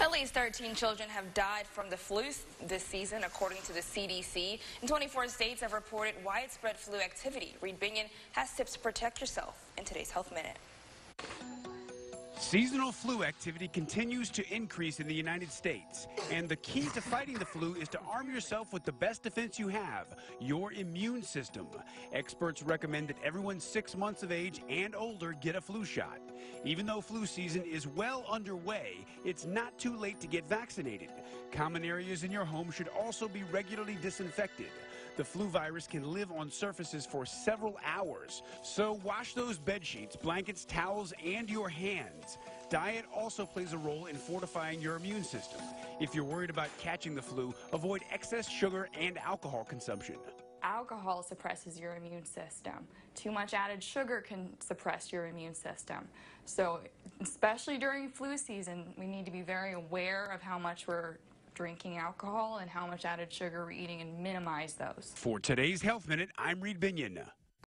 At least 13 children have died from the flu this season, according to the CDC. And 24 states have reported widespread flu activity. Reid Binion has tips to protect yourself in today's Health Minute. Seasonal flu activity continues to increase in the United States, and the key to fighting the flu is to arm yourself with the best defense you have, your immune system. Experts recommend that everyone six months of age and older get a flu shot. Even though flu season is well underway, it's not too late to get vaccinated. Common areas in your home should also be regularly disinfected. The flu virus can live on surfaces for several hours, so wash those bed sheets, blankets, towels, and your hands. Diet also plays a role in fortifying your immune system. If you're worried about catching the flu, avoid excess sugar and alcohol consumption. Alcohol suppresses your immune system. Too much added sugar can suppress your immune system. So, especially during flu season, we need to be very aware of how much we're drinking alcohol and how much added sugar we're eating and minimize those. For today's Health Minute, I'm Reid Binion.